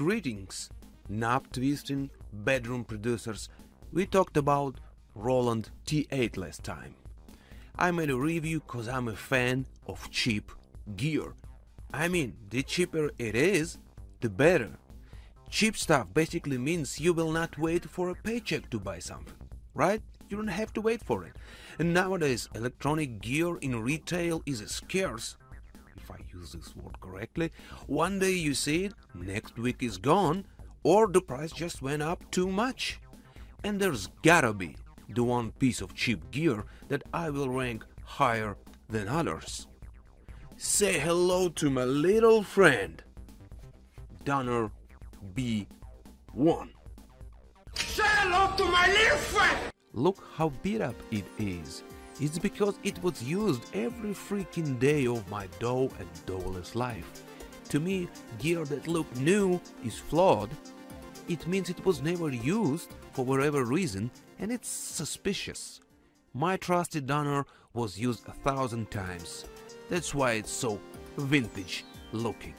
Greetings, knob twisting bedroom producers. We talked about Roland T8 last time. I made a review cause I'm a fan of cheap gear. I mean, the cheaper it is, the better. Cheap stuff basically means you will not wait for a paycheck to buy something, right? You don't have to wait for it. And nowadays, electronic gear in retail is scarce if I use this word correctly, one day you see it, next week is gone, or the price just went up too much. And there's gotta be the one piece of cheap gear that I will rank higher than others. Say hello to my little friend, Donner B1. Say hello to my little friend! Look how beat up it is. It's because it was used every freaking day of my dough and doughless life. To me, gear that look new is flawed. It means it was never used for whatever reason and it's suspicious. My trusted Donner was used a thousand times. That's why it's so vintage looking.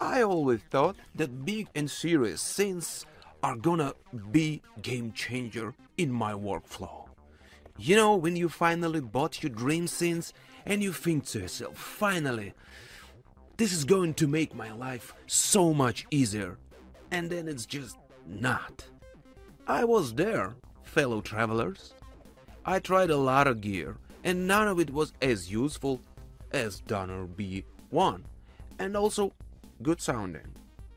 I always thought that big and serious synths are gonna be game changer in my workflow. You know, when you finally bought your dream synth and you think to yourself, finally, this is going to make my life so much easier. And then it's just not. I was there, fellow travelers. I tried a lot of gear, and none of it was as useful as Donner B1, and also good sounding,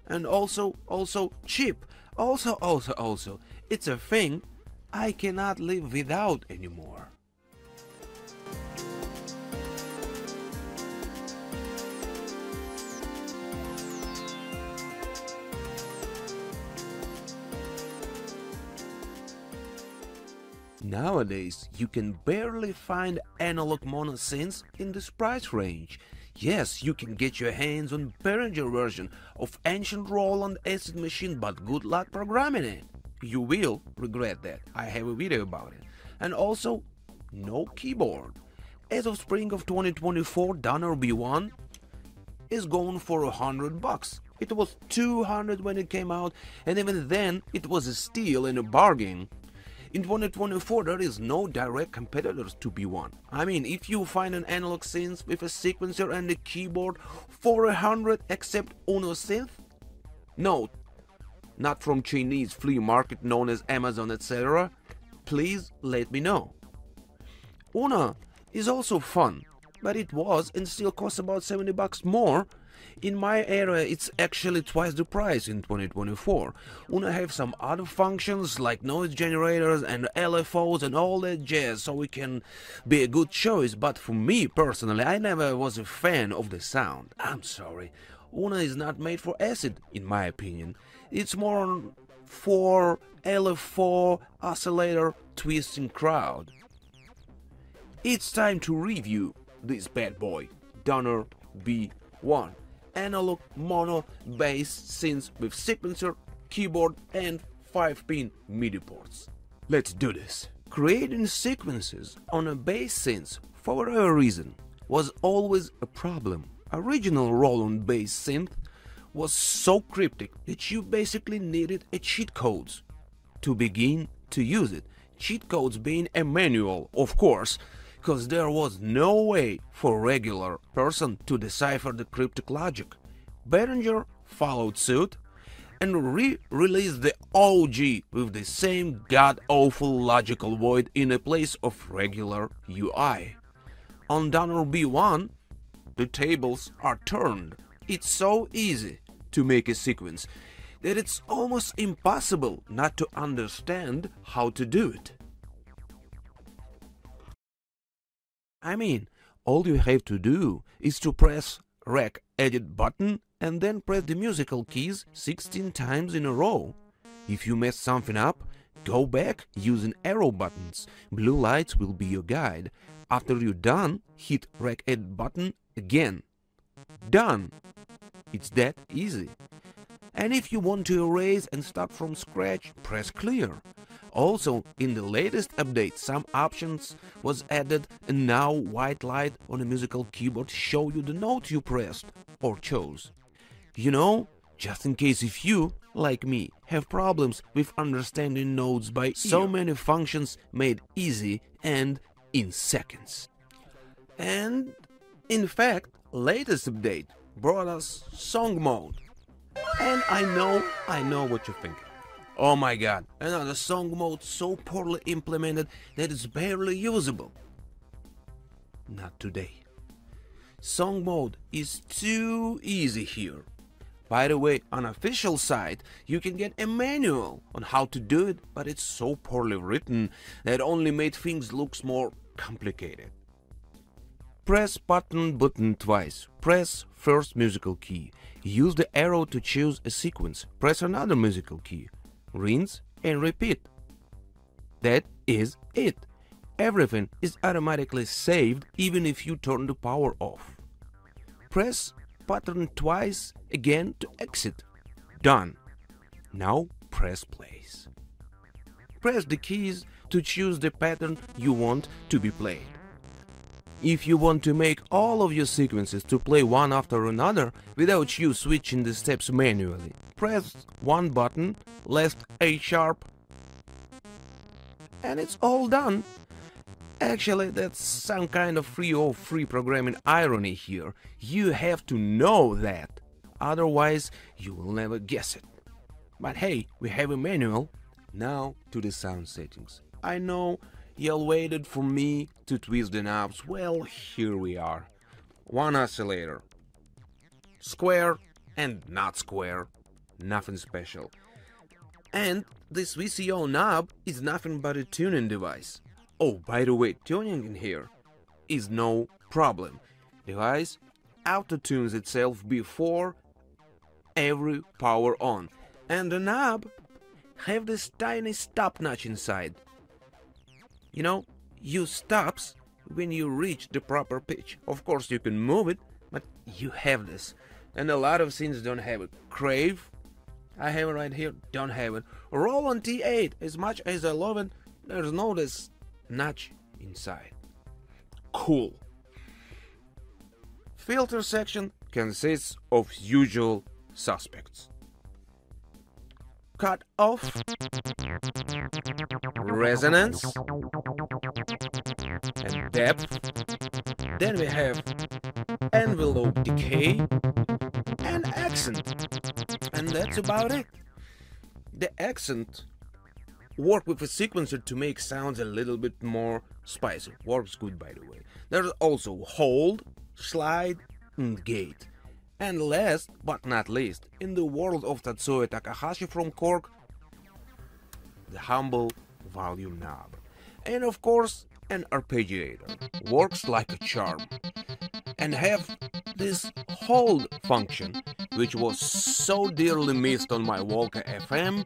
and also, also cheap. Also, also, also, it's a thing I cannot live without anymore. Nowadays, you can barely find analog monosynths in this price range. Yes, you can get your hands on Behringer version of ancient Roland acid machine, but good luck programming it. You will regret that. I have a video about it. And also, no keyboard. As of spring of 2024, Donner B1 is going for a hundred bucks. It was 200 when it came out, and even then, it was a steal and a bargain. In 2024, there is no direct competitors to B1. I mean, if you find an analog synth with a sequencer and a keyboard for a hundred except Uno synth, no, not from Chinese flea market known as Amazon etc., please let me know. Uno is also fun, but it was and still costs about 70 bucks more. In my area, it's actually twice the price in 2024. Uno have some other functions like noise generators and LFOs and all that jazz, so it can be a good choice, but for me personally, I never was a fan of the sound. I'm sorry. Uno is not made for acid, in my opinion. It's more for LFO oscillator twisting crowd. It's time to review this bad boy, Donner B1, analog mono bass synth with sequencer, keyboard and 5-pin MIDI ports. Let's do this. Creating sequences on a bass synth for whatever reason was always a problem. Original Roland bass synth was so cryptic that you basically needed a cheat codes to begin to use it. Cheat codes being a manual, of course, because there was no way for a regular person to decipher the cryptic logic. Behringer followed suit and re-released the OG with the same god-awful logical void in a place of regular UI. On Donner B1, the tables are turned. It's so easy to make a sequence that it's almost impossible not to understand how to do it. I mean, all you have to do is to press rec edit button and then press the musical keys 16 times in a row. If you mess something up, go back using arrow buttons. Blue lights will be your guide. After you're done, hit Rec Edit button again. Done! It's that easy. And if you want to erase and start from scratch, press clear. Also, in the latest update, some options was added and now white light on a musical keyboard show you the note you pressed or chose. You know, just in case if you, like me, have problems with understanding notes by so many functions made easy and in seconds. And in fact, latest update brought us song mode. And I know, I know what you're thinking. Oh my god, another song mode so poorly implemented that it's barely usable. Not today. Song mode is too easy here. By the way, on official site, you can get a manual on how to do it, but it's so poorly written that only made things looks more complicated. Press button button twice. Press first musical key. Use the arrow to choose a sequence. Press another musical key. Rinse and repeat. That is it. Everything is automatically saved even if you turn the power off. Press button twice again to exit. Done. Now press place. Press the keys to choose the pattern you want to be played. If you want to make all of your sequences to play one after another without you switching the steps manually, press one button, left A sharp, and it's all done. Actually, that's some kind of free or free programming irony here. You have to know that, otherwise you will never guess it. But hey, we have a manual. Now to the sound settings. I know y'all waited for me to twist the knobs. Well, here we are. One oscillator. Square and not square. Nothing special. And this VCO knob is nothing but a tuning device. Oh, by the way, tuning in here is no problem. Device auto-tunes itself before every power on. And the knob have this tiny stop notch inside. You know, use stops when you reach the proper pitch. Of course, you can move it, but you have this. And a lot of scenes don't have it. Crave, I have it right here, don't have it. Roland T8, as much as I love it, there's no this notch inside. Cool. Filter section consists of usual suspects. Cut off, resonance, and depth. Then we have envelope decay and accent. And that's about it. The accent work with a sequencer to make sounds a little bit more spicy. Works good by the way. There's also hold, slide, and gate. And last but not least, in the world of Tatsuya Takahashi from Korg, the humble volume knob. And of course, an arpeggiator. Works like a charm. And have this hold function, which was so dearly missed on my Volca FM,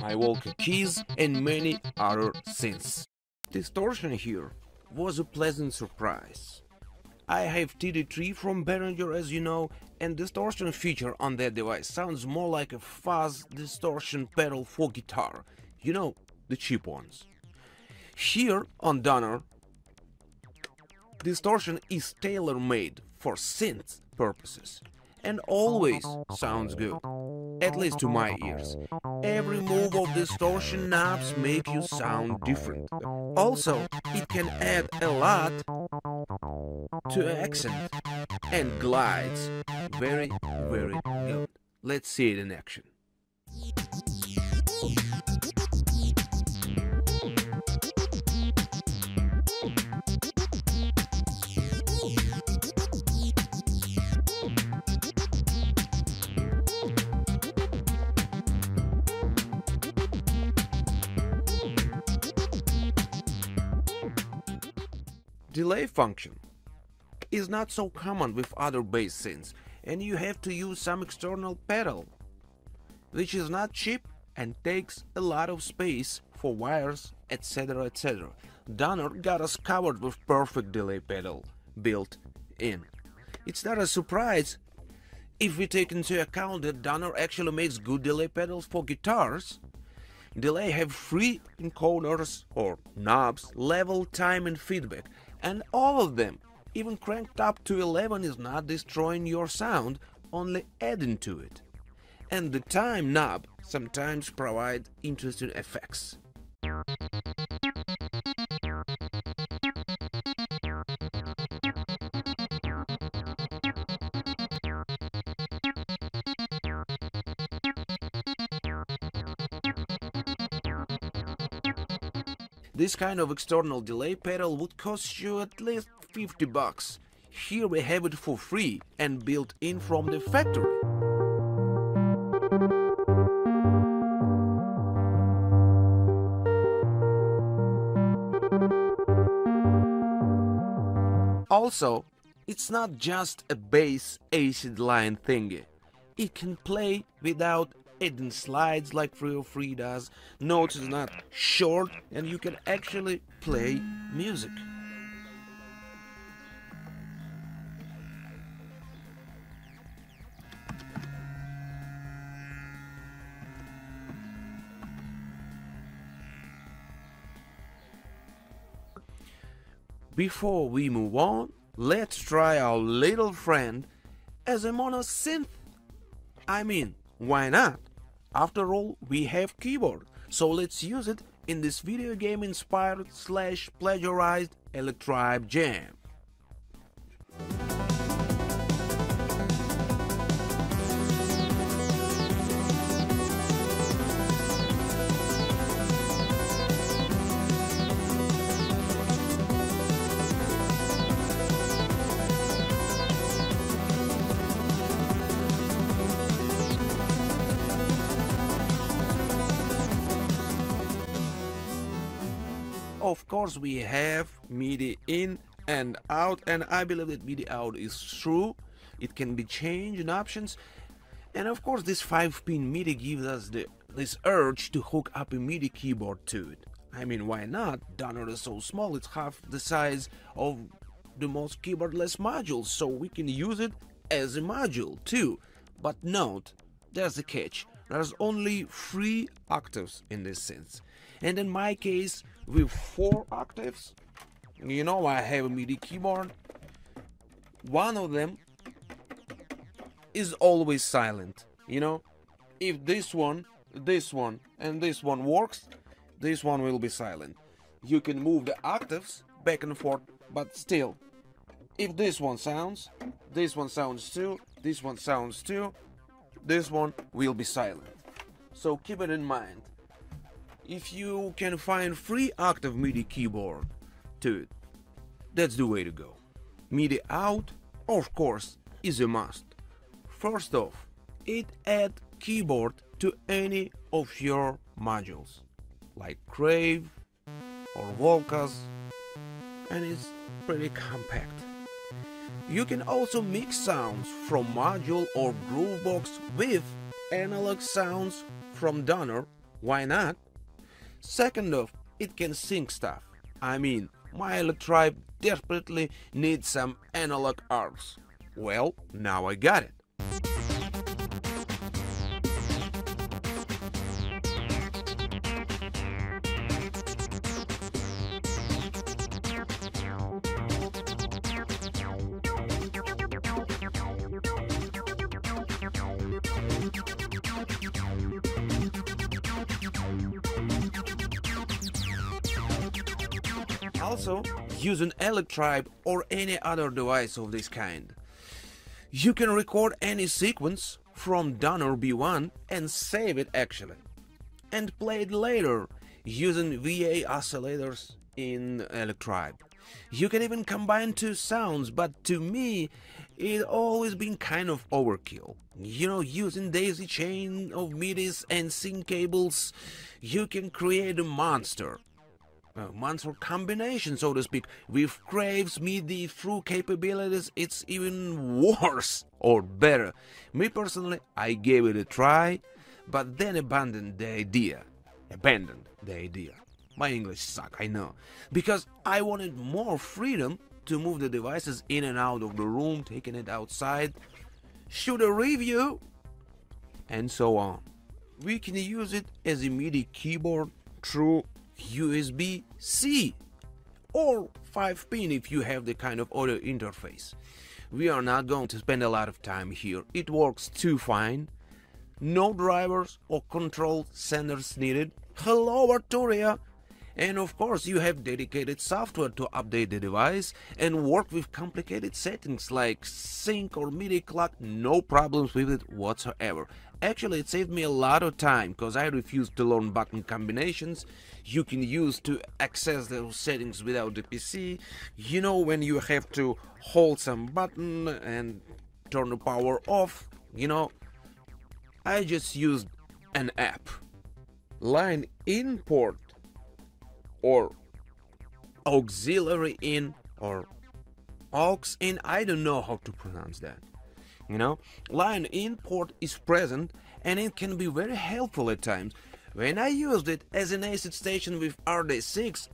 my Volca Keys, and many other synths. Distortion here was a pleasant surprise. I have TD3 from Behringer as you know, and distortion feature on that device sounds more like a fuzz distortion pedal for guitar. You know, the cheap ones. Here on Donner, distortion is tailor-made for synth purposes and always sounds good, at least to my ears. Every move of distortion knobs make you sound different. Also, it can add a lot to accent and glides. Very, very good. Let's see it in action. Delay function is not so common with other bass synths and you have to use some external pedal which is not cheap and takes a lot of space for wires, etc. etc. Donner got us covered with perfect delay pedal built in. It's not a surprise if we take into account that Donner actually makes good delay pedals for guitars. Delay have three encoders or knobs, level, time and feedback, and all of them, even cranked up to 11 is not destroying your sound, only adding to it. And the time knob sometimes provides interesting effects. This kind of external delay pedal would cost you at least 50 bucks. Here we have it for free and built in from the factory. Also, it's not just a bass acid line thingy. It can play without adding slides like 303 does. Notes is not short and you can actually play music. Before we move on, let's try our little friend as a mono synth. I mean, why not? After all, we have keyboard, so let's use it in this video game inspired slash plagiarized Electribe Jam. Of course, we have MIDI in and out, and I believe that MIDI out is true. It can be changed in options, and of course, this 5-pin MIDI gives us the this urge to hook up a MIDI keyboard to it. I mean, why not? Donner is so small; it's half the size of the most keyboardless modules, so we can use it as a module too. But note, there's a catch. There's only three octaves in this sense. And in my case, with four octaves, you know I have a MIDI keyboard. One of them is always silent. You know, if this one, this one, and this one works, this one will be silent. You can move the octaves back and forth, but still, if this one sounds, this one sounds too, this one sounds too, this one will be silent. So keep it in mind if you can find free octave MIDI keyboard to it, that's the way to go. MIDI out, of course, is a must. First off, it adds keyboard to any of your modules, like Crave or Volcas, and it's pretty compact. You can also mix sounds from module or Groovebox with analog sounds from Donner, why not? Second off, it can sync stuff. I mean, my Tribe desperately needs some analog arcs. Well, now I got it. An Electribe or any other device of this kind. You can record any sequence from Donner B1 and save it actually, and play it later using VA oscillators in Electribe. You can even combine two sounds, but to me, it always been kind of overkill. You know, using daisy chain of MIDIs and sync cables, you can create a monster uh, combination, so to speak. With Crave's MIDI through capabilities, it's even worse or better. Me personally, I gave it a try. but then abandoned the idea. Abandoned the idea. My English suck, I know. Because I wanted more freedom to move the devices in and out of the room, taking it outside, shoot a review, and so on. We can use it as a MIDI keyboard through USB C or 5 pin if you have the kind of audio interface. We are not going to spend a lot of time here, it works too fine. No drivers or control centers needed. Hello Arturia! And of course, you have dedicated software to update the device and work with complicated settings like sync or MIDI clock, no problems with it whatsoever. Actually, it saved me a lot of time because I refused to learn button combinations you can use to access those settings without the PC. You know, when you have to hold some button and turn the power off, you know, I just used an app. Line import or auxiliary in or aux in, I don't know how to pronounce that. You know, line import is present and it can be very helpful at times. When I used it as an acid station with RD6,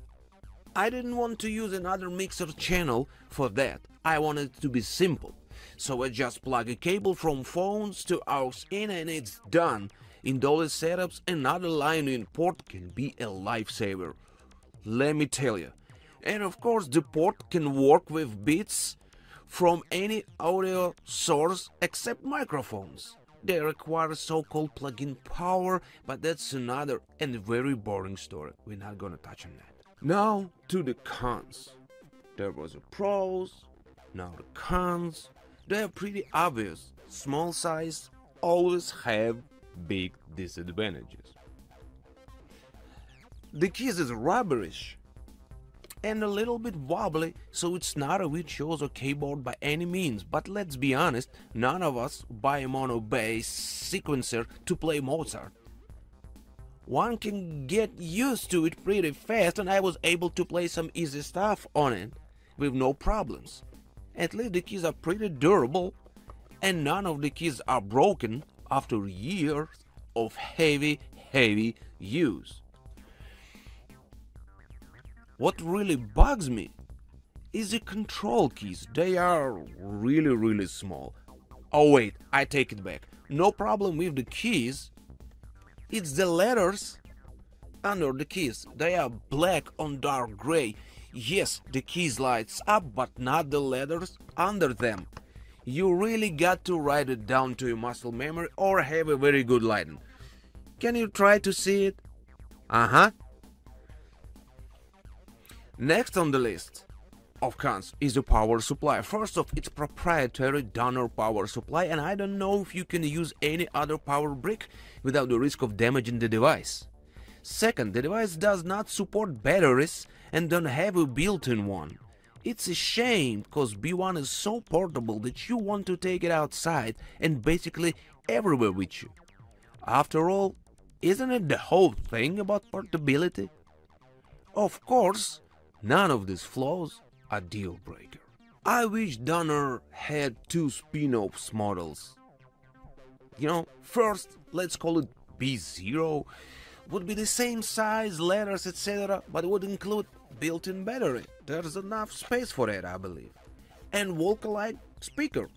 I didn't want to use another mixer channel for that. I wanted it to be simple. So I just plug a cable from phones to aux in and it's done. In those setups, another line in port can be a lifesaver. Let me tell you. And of course, the port can work with bits from any audio source except microphones. They require so-called plug-in power, but that's another and very boring story. We're not gonna touch on that. Now to the cons. There was a pros, now the cons. They are pretty obvious. Small size always have big disadvantages. The keys is rubberish and a little bit wobbly, so it's not a virtuoso keyboard by any means. But let's be honest, none of us buy a mono bass sequencer to play Mozart. One can get used to it pretty fast, and I was able to play some easy stuff on it with no problems. At least the keys are pretty durable, and none of the keys are broken after years of heavy, heavy use. What really bugs me is the control keys. They are really, really small. Oh wait, I take it back. No problem with the keys. It's the letters under the keys. They are black on dark gray. Yes, the keys lights up, but not the letters under them. You really got to write it down to your muscle memory or have a very good lighting. Can you try to see it? Uh-huh. Next on the list of cons is the power supply. First off, it's proprietary Donner power supply and I don't know if you can use any other power brick without the risk of damaging the device. Second, the device does not support batteries and don't have a built-in one. It's a shame because B1 is so portable that you want to take it outside and basically everywhere with you. After all, isn't it the whole thing about portability? Of course, None of these flaws are deal breaker. I wish Donner had two spin-offs models. You know, first, let's call it B0, would be the same size, letters, etc., but would include built-in battery. There's enough space for it, I believe. And Vocaloid speaker.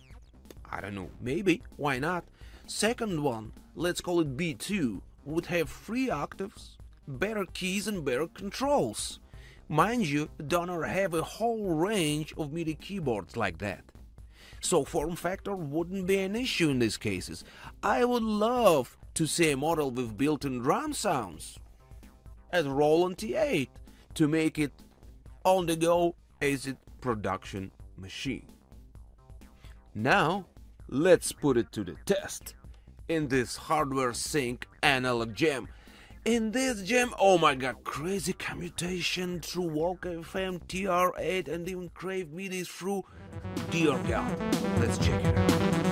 I don't know, maybe, why not? Second one, let's call it B2, would have three octaves, better keys and better controls. Mind you, Donner have a whole range of MIDI keyboards like that. So form factor wouldn't be an issue in these cases. I would love to see a model with built-in drum sounds as Roland T8 to make it on the go as a production machine. Now, let's put it to the test in this hardware sync analog jam in this gem, oh my god, crazy commutation through Volca FM, TR8, and even Crave MIDI through Dear. Let's check it out.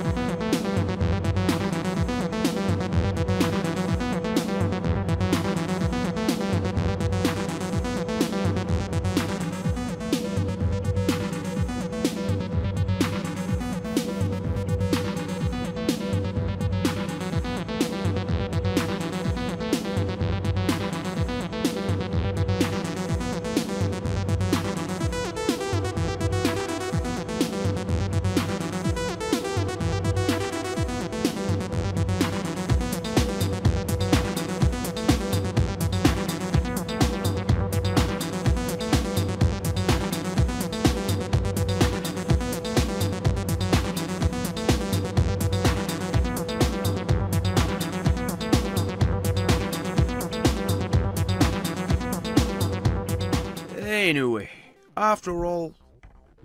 After all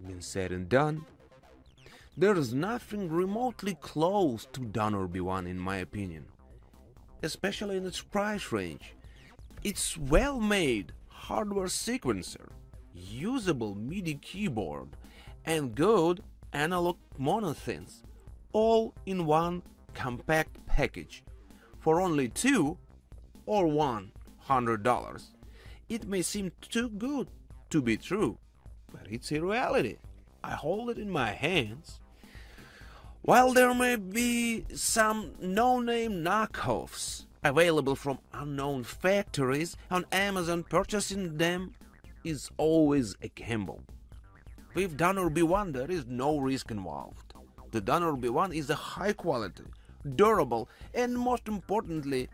been said and done, there is nothing remotely close to Donner B1 in my opinion, especially in its price range. It's well made hardware sequencer, usable MIDI keyboard, and good analog monosynths, all in one compact package for only two or one hundred dollars. It may seem too good to be true, but it's a reality. I hold it in my hands. While there may be some no-name knockoffs available from unknown factories on Amazon, purchasing them is always a gamble. With Donner B1 there is no risk involved. The Donner B1 is a high quality, durable, and most importantly,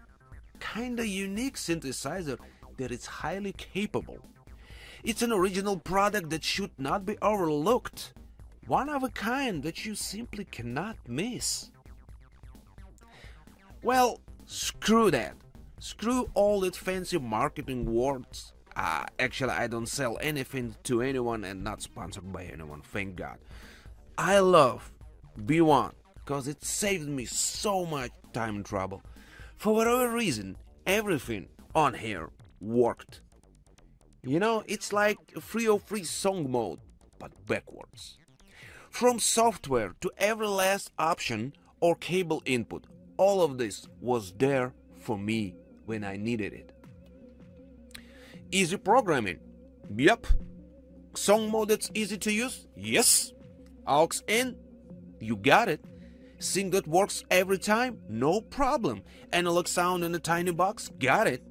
kinda unique synthesizer that is highly capable. It's an original product that should not be overlooked. One of a kind that you simply cannot miss. Well, screw that. Screw all that fancy marketing words. Uh, actually, I don't sell anything to anyone and not sponsored by anyone, thank God. I love B1 because it saved me so much time and trouble. For whatever reason, everything on here worked. You know, it's like 303 song mode, but backwards. From software to every last option or cable input, all of this was there for me when I needed it. Easy programming. Yep. Song mode that's easy to use? Yes. Aux in? You got it. Sync that works every time? No problem. Analog sound in a tiny box? Got it.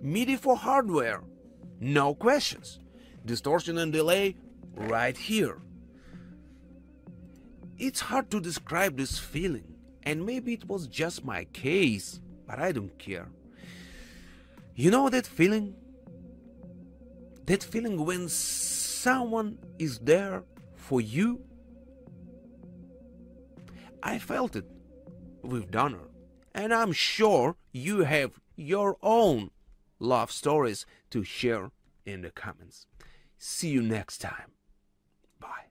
MIDI for hardware? No questions. Distortion and delay? Right here. It's hard to describe this feeling, and maybe it was just my case, but I don't care. You know that feeling? That feeling when someone is there for you? I felt it with Donner, and I'm sure you have your own love stories to share in the comments. See you next time. Bye.